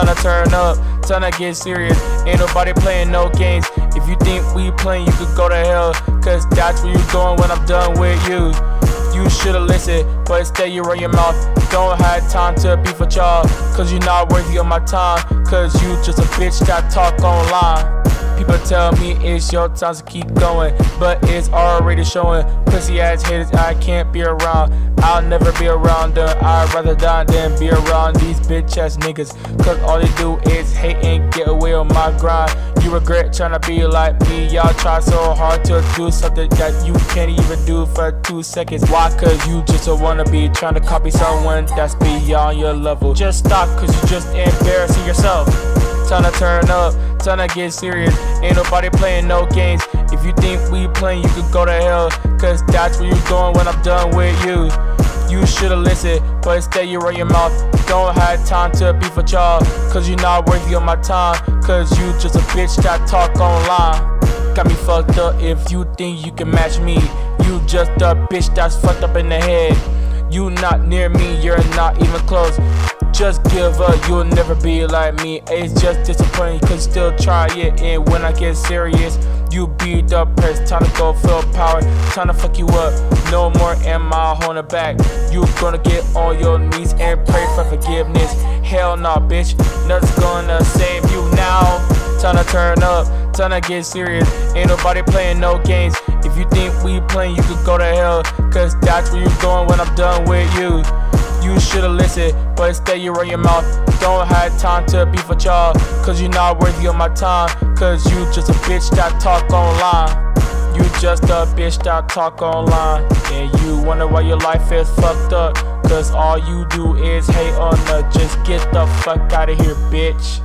Time to turn up, time to get serious. Ain't nobody playing no games. If you think we playing, you could go to hell. Cause that's where you going when I'm done with you. You should've listened, but instead you run your mouth. Don't have time to be with y'all, cause you're not worthy of my time. Cause you just a bitch that talk online. People tell me it's your time to keep going, but it's already showing. Pussy ass haters, I can't be around. I'll never be around them. I'd rather die than be around these bitch ass niggas. Cause all they do is hate and get away on my grind. You regret trying to be like me. Y'all try so hard to do something that you can't even do for two seconds. Why? Cause you just don't wanna be trying to copy someone that's beyond your level. Just stop, cause you just embarrassing yourself. Time to turn up, time to get serious. Ain't nobody playing no games. If you think we playing, you could go to hell. Cause that's where you going when I'm done with you. You should've listened, but instead you run your mouth. Don't have time to beef with y'all. Cause you're not worthy of my time. Cause you just a bitch that talk online. Got me fucked up if you think you can match me. You just a bitch that's fucked up in the head. You not near me, you're not even close just give up, you'll never be like me. It's just disappointing, you can still try it. And when I get serious, you be the press. Time to go feel power, time to fuck you up. No more am I holding back. You gonna get on your knees and pray for forgiveness. Hell nah, bitch, nothing's gonna save you now. Time to turn up, time to get serious. Ain't nobody playing no games. If you think we playing, you could go to hell. Cause that's where you going when I'm done with you. Should've listened, but instead you run your mouth. Don't have time to be for y'all, cause you're not worthy of my time. Cause you just a bitch that talk online. You just a bitch that talk online. And you wonder why your life is fucked up. Cause all you do is hate on her. Just get the fuck out of here, bitch.